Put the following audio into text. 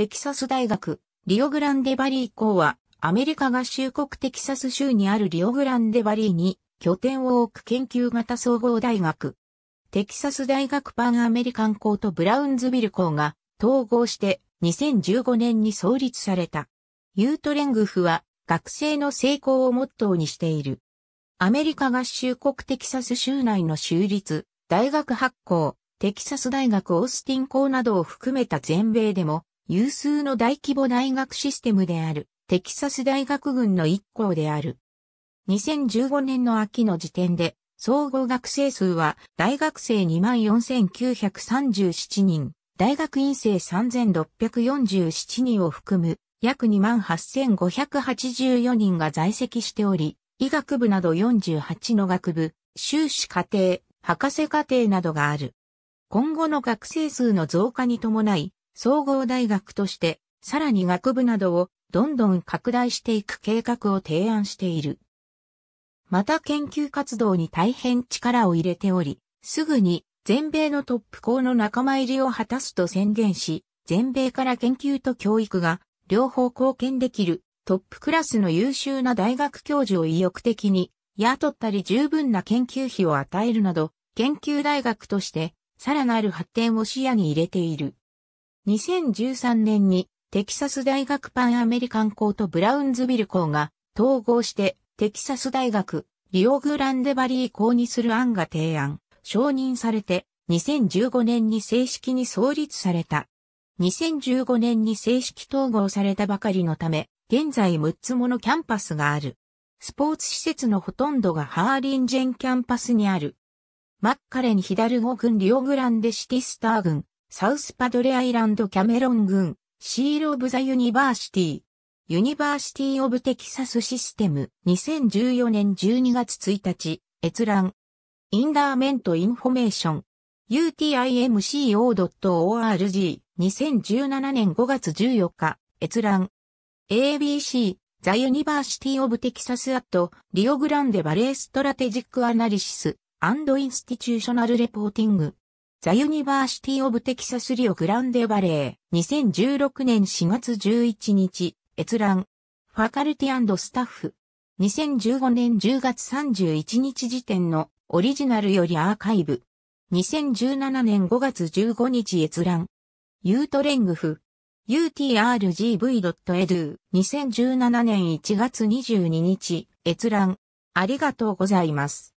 テキサス大学、リオグランデバリー校は、アメリカ合衆国テキサス州にあるリオグランデバリーに拠点を置く研究型総合大学。テキサス大学パンアメリカン校とブラウンズビル校が統合して2015年に創立された。ユートレングフは学生の成功をモットーにしている。アメリカ合衆国テキサス州内の州立、大学発行、テキサス大学オースティン校などを含めた全米でも有数の大規模大学システムであるテキサス大学群の一校である。2015年の秋の時点で総合学生数は大学生24,937人、大学院生3,647人を含む約28,584人が在籍しており、医学部など48の学部、修士課程、博士課程などがある。今後の学生数の増加に伴い、総合大学として、さらに学部などをどんどん拡大していく計画を提案している。また研究活動に大変力を入れており、すぐに全米のトップ校の仲間入りを果たすと宣言し、全米から研究と教育が両方貢献できるトップクラスの優秀な大学教授を意欲的に雇ったり十分な研究費を与えるなど、研究大学としてさらなる発展を視野に入れている。2013年にテキサス大学パンアメリカン校とブラウンズビル校が統合してテキサス大学リオグランデバリー校にする案が提案、承認されて2015年に正式に創立された。2015年に正式統合されたばかりのため、現在6つものキャンパスがある。スポーツ施設のほとんどがハーリンジェンキャンパスにある。マッカレン、ヒダルゴ郡リオグランデシティスター郡、サウスパドレアイランドキャメロン郡、 Seal of the University、University of Texas System、2014年12月1日、閲覧。 Endowment Information、utimco.org、2017年5月14日、閲覧。ABC、 The University of Texas at, Rio Grande Valley Strategic Analysis, and Institutional Reporting。 The University of Texas Rio Grande Valley。2016年4月11日。閲覧。ファカルティスタッフ。2015年10月31日時点のオリジナルよりアーカイブ。2017年5月15日閲覧。ユートレングフ。utrgv.edu。2017年1月22日閲覧。ありがとうございます。